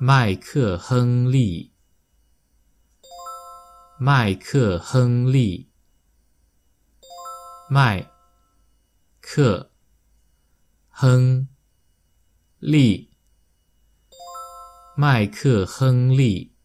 麦克亨利。麦克亨利。麦克亨利。麦克亨利。